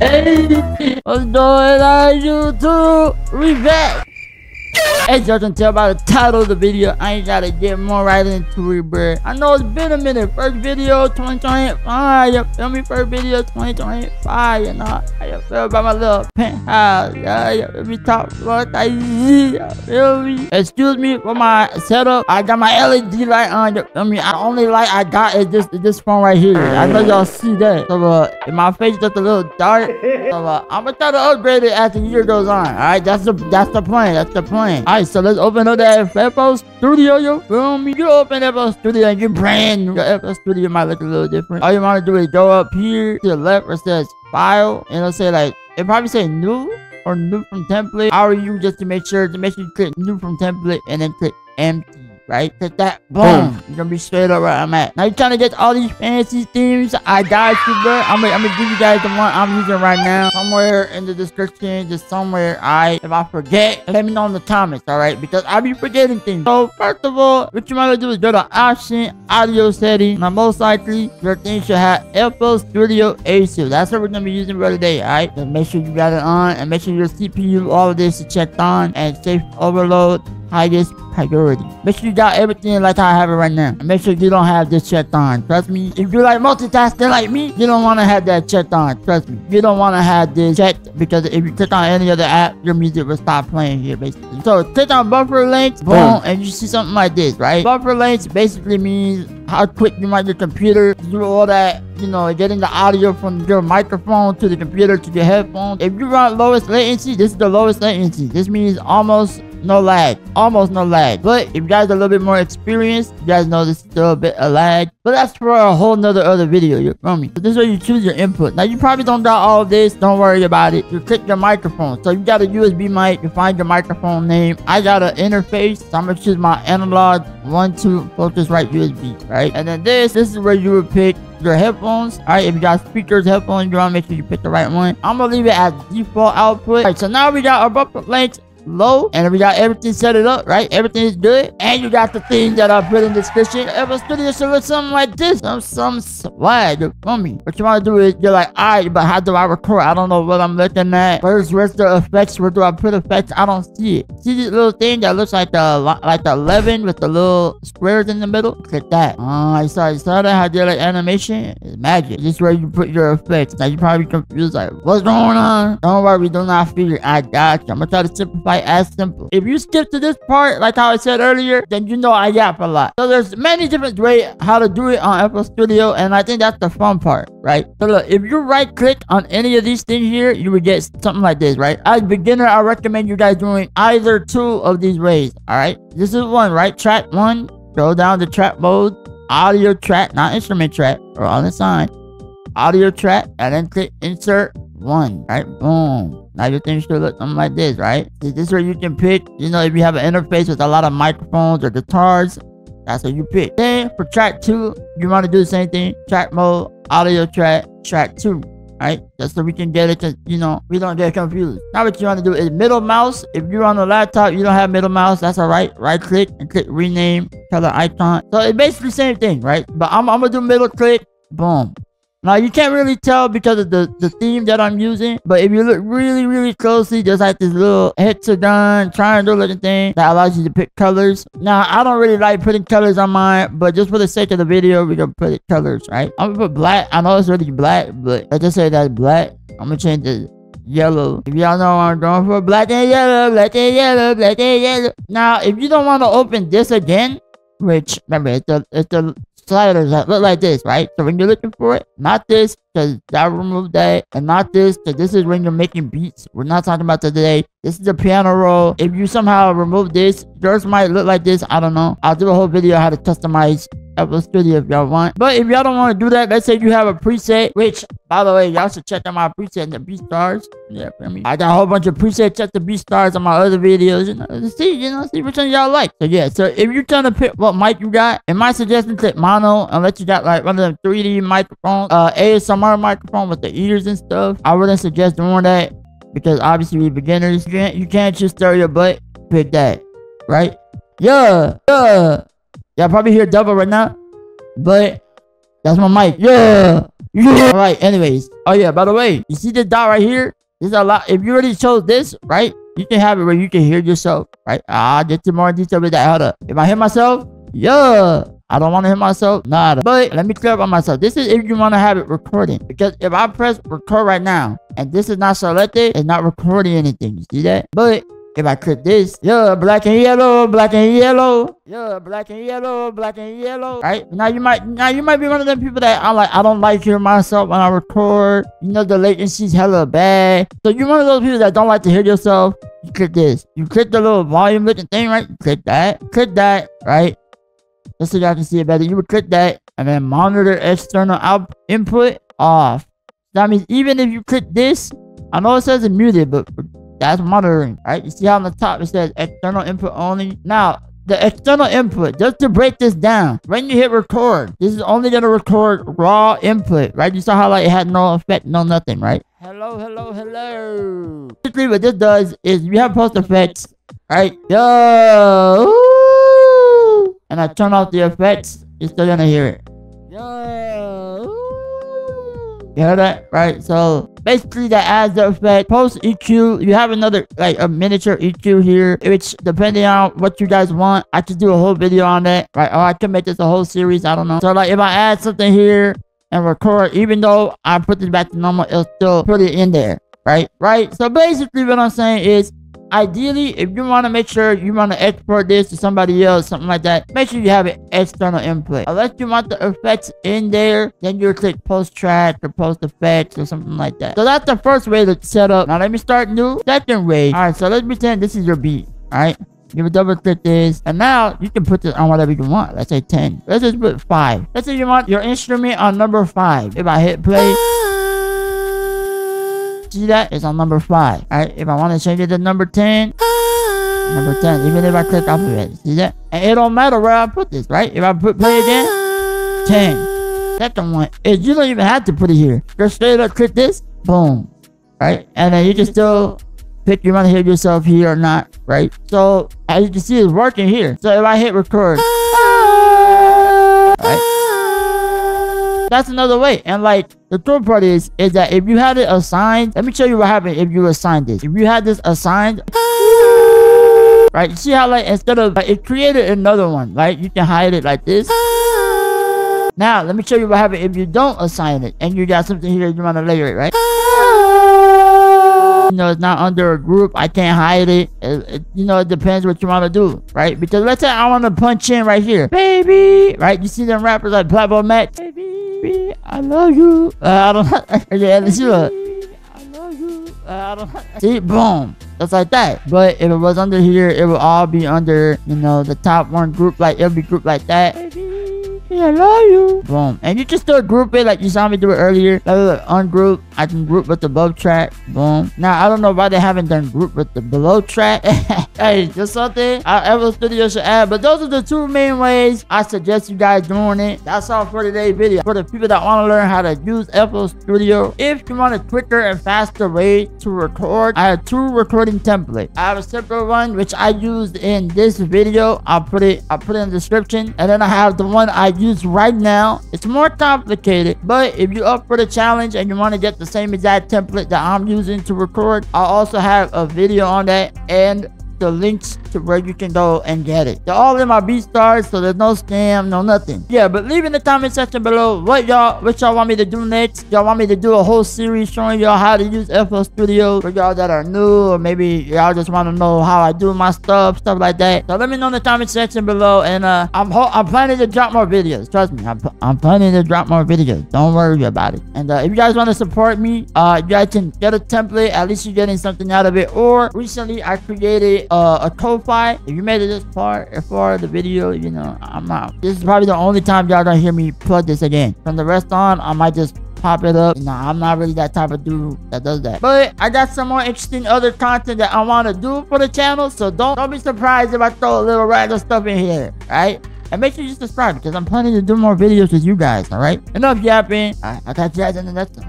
Hey, what's going on YouTube? Back. As y'all can tell by the title of the video, I ain't gotta get more right into it, bro. I know it's been a minute. First video, 2025. You feel me? First video, 2025. You know how you feel about my little penthouse. Yeah, you feel me? Top floor, you feel me? Excuse me for my setup. I got my LED light on. You feel me? I only light I got is this this phone right here. I know y'all see that. So uh, my face just a little dark. So uh, I'm gonna try to upgrade it as the year goes on. All right, that's the that's the plan. That's the plan. Alright, so let's open up that FL Studio, you feel me? You open FL Studio and your brand new FL Studio might look a little different. All you want to do is go up here to the left where it says File, and it'll say like, it probably say New or New from Template. Or you just to make sure, to make sure you click New from Template and then click Empty right? Hit that, boom. You're gonna be straight up where I'm at. Now you're trying to get all these fancy themes. I got you, bro. I'm gonna, I'm gonna give you guys the one I'm using right now. Somewhere in the description, just somewhere. I, if I forget, let me know in the comments, all right? Because I be forgetting things. So first of all, what you might do is go to option, audio setting. Now most likely, your thing should have FL Studio A2. That's what we're gonna be using for today, all right? Just make sure you got it on and make sure your CPU, all of this is checked on and safe overload highest priority. Make sure you got everything like I have it right now. And make sure you don't have this checked on. Trust me, if you like multitasking like me, you don't want to have that checked on. Trust me, you don't want to have this checked because if you click on any other app, your music will stop playing here basically. So click on buffer length, boom, and you see something like this, right? Buffer length basically means how quick you want your computer do all that, you know, getting the audio from your microphone to the computer to your headphones. If you run lowest latency, this is the lowest latency. This means almost no lag almost no lag. But if you guys are a little bit more experienced you guys know there's still a bit of lag. But that's for a whole nother other video you feel me? So this is where you choose your input. Now you probably don't got all this. Don't worry about it. You click your microphone. So you got a usb mic. You find your microphone name. I got an interface. So i'm gonna choose my analog one two Focusrite usb right? And then this this is where you would pick your headphones. All right, if you got speakers, headphones, you want to make sure you pick the right one. I'm going to leave it as default output. All right, so now we got our buffer length low and we got everything set it up right everything is good and you got the things that i put in the description a studio should look something like this some some swag for me? What you want to do is you're like all right but how do i record? I don't know what i'm looking at. First where's the effects? Where do i put effects? I don't see it. See this little thing that looks like the like the 11 with the little squares in the middle? Click that. Oh i saw i saw that how they like animation. It's magic. This is where you put your effects. Now you probably confused like what's going on? Don't worry do not figure i got you i'm gonna try to simplify as simple. If you skip to this part, like how I said earlier, then you know I yap a lot. So there's many different ways how to do it on FL Studio, and I think that's the fun part, right? So look, if you right click on any of these things here, you would get something like this, right? As beginner, I recommend you guys doing either two of these ways, all right? This is one, right? Track one, go down to track mode, audio track, not instrument track, or on the sign, audio track, and then click insert one, right? Boom. Now your thing should look something like this, right? This is where you can pick, you know, if you have an interface with a lot of microphones or guitars, that's what you pick. Then for track two, you want to do the same thing. Track mode, audio track, track two. Right? Just so we can get it to, you know, we don't get confused. Now what you want to do is middle mouse. If you're on the laptop, you don't have middle mouse, that's alright. Right click and click rename color icon. So it's basically the same thing, right? But I'm, I'm gonna do middle click, boom. Now you can't really tell because of the, the theme that I'm using, but if you look really, really closely, there's like this little hexagon triangle looking thing that allows you to pick colors. Now I don't really like putting colors on mine, but just for the sake of the video, we're gonna put colors, right? I'm gonna put black. I know it's already black, but let's just say that's black. I'm gonna change it yellow. If y'all know what I'm going for black and yellow, black and yellow, black and yellow. Now, if you don't want to open this again, which remember it's the it's the sliders that look like this, right? So when you're looking for it, not this, because I removed that, and not this, because this is when you're making beats. We're not talking about today. This is the piano roll. If you somehow remove this, yours might look like this. I don't know. I'll do a whole video how to customize FL Studio if y'all want. But if y'all don't want to do that, let's say you have a preset, which, by the way, y'all should check out my preset the BeatStars. Yeah, for me. I got a whole bunch of presets, check the BeatStars on my other videos, you know, see, you know, see which one y'all like. So yeah, so if you're trying to pick what mic you got, in my suggestion, click mono, unless you got like one of them 3D microphones, uh, ASMR microphone with the ears and stuff. I wouldn't suggest doing that because obviously we beginners. You can't, you can't just throw your butt, pick that, right? Yeah, yeah. Y'all probably hear double right now, but that's my mic. Yeah. All right, anyways. Oh yeah, by the way, you see this dot right here? There's a lot. If you already chose this, right? You can have it where you can hear yourself, right? Ah, get to more detail with that. Hold up. If I hear myself, yeah. I don't want to hear myself, nada. But let me clear up on myself. This is if you want to have it recording. Because if I press record right now, and this is not selected, it's not recording anything. You see that? But if I click this, yeah, black and yellow, black and yellow, yeah, black and yellow, black and yellow. Right now, you might now you might be one of them people that I'm like. I don't like hearing myself when I record. You know the latency's hella bad. So you're one of those people that don't like to hear yourself. You click this. You click the little volume looking thing, right? You click that. Click that, right? Just so y'all can see it better. You would click that and then monitor external out input off. That means even if you click this, I know it says it's muted, but that's monitoring, right? You see how on the top it says external input only? Now, the external input, just to break this down, when you hit record, this is only going to record raw input, right? You saw how like it had no effect, no nothing, right? Hello, hello, hello. Basically what this does is you have post effects, right? Yo, ooh, and I turn off the effects, you're still going to hear it. Yo. You heard that? Right? So basically that adds the effect. Post EQ, you have another like a miniature EQ here, which depending on what you guys want, I could do a whole video on that, right? Or oh, I could make this a whole series. I don't know. So like if I add something here and record, even though I put this back to normal, it'll still put it in there, right? Right? So basically what I'm saying is ideally, if you want to make sure you want to export this to somebody else, something like that, make sure you have an external input. Unless you want the effects in there, then you click post track or post effects or something like that. So that's the first way to set up. Now let me start new. Second way. All right, so let's pretend this is your beat. All right. You would double click this, and now you can put this on whatever you want. Let's say 10. Let's just put 5. Let's say you want your instrument on number 5. If I hit play, see that? It's on number 5. Alright, if I want to change it to number 10, number 10, even if I click off of it, see that? And it don't matter where I put this, right? If I put play again, 10. Second one is you don't even have to put it here. Just straight up click this, boom. Right? And then you can still pick you want to hear yourself here or not, right? So as you can see, it's working here. So if I hit record, That's another way. And like the third part is, is that if you had it assigned, let me show you what happened if you assigned this. If you had this assigned, right? You see how like instead of like, it created another one, right? You can hide it like this. Now, let me show you what happens if you don't assign it and you got something here you want to layer it, right? you know, it's not under a group. I can't hide it. It, it. you know, it depends what you want to do, right? Because let's say I want to punch in right here, baby, right? You see them rappers like Pablo Matt, baby, I love you. Uh, I don't. yeah, let's see what. I love you. I don't. See, boom. That's like that. But if it was under here, it would all be under, you know, the top one group, like every group like that. Baby. I love you. Boom. And you just still group it like you saw me do it earlier. Like, ungroup. I can group with the above track. Boom. Now, I don't know why they haven't done group with the below track. hey, just something FL Studio should add. But those are the two main ways I suggest you guys doing it. That's all for today's video. For the people that want to learn how to use FL Studio, if you want a quicker and faster way to record, I have two recording templates. I have a separate one, which I used in this video. I'll put it, I'll put it in the description. And then I have the one I use right now. It's more complicated, but if you up for the challenge and you want to get the same exact template that I'm using to record, I also have a video on that and the links to where you can go and get it. They're all in my BeatStars, so there's no scam, no nothing. Yeah, but leave in the comment section below what y'all what y'all want me to do next. Y'all want me to do a whole series showing y'all how to use FL Studio for y'all that are new, or maybe y'all just want to know how I do my stuff, stuff like that. So let me know in the comment section below, and uh, I'm I'm planning to drop more videos. Trust me, I'm, I'm planning to drop more videos. Don't worry about it. And uh, if you guys want to support me, uh, you guys can get a template. At least you're getting something out of it. Or recently, I created uh, a Ko-Fi. If you made it this far for the video, you know, I'm out. This is probably the only time y'all gonna hear me plug this again. From the rest on, I might just pop it up. Nah, I'm not really that type of dude that does that. But I got some more interesting other content that I want to do for the channel. So don't, don't be surprised if I throw a little random stuff in here, right? And make sure you subscribe because I'm planning to do more videos with you guys, alright? Enough yapping. I'll catch you guys in the next one.